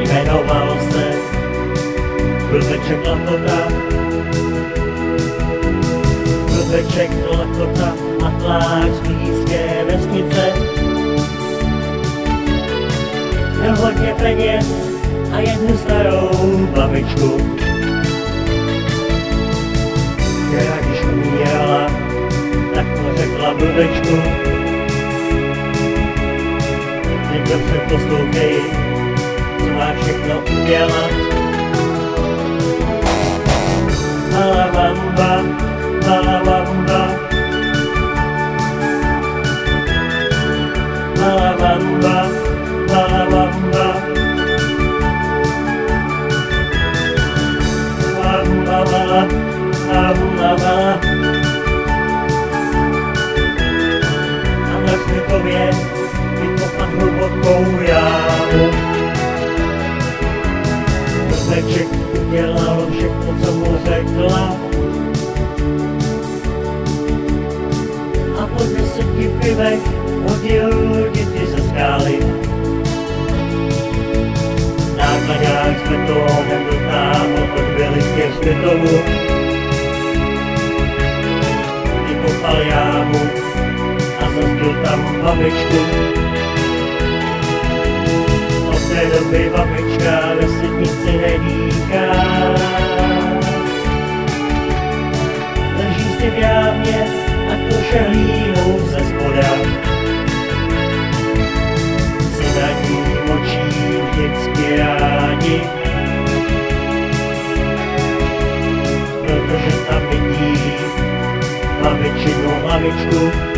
Jmenoval se Blbeček Lakota. Blbeček Lakota a tláč blízké vesnice. Měl hodně peněz a jednu starou babičku. Která když umírala, tak to řekla blbečku. Dobře poslouchej, co má všechno udělat. Alabamba, alabamba. Alabamba, alabamba. Alabamba, alabamba. A na udělal všechno, co mu řekla. A po deseti pivech hodil děti ze skály. Nákladák s betonem dotáhl od velikě zbytovu. Vykopal jámu a zazbil tam babičku se doby babička, ve světnici si nedýchá. Leží si v jámě a koše hlínou ze spoda. Si na ní močí vždycky rádi, protože tam vidí babičinu mamičku,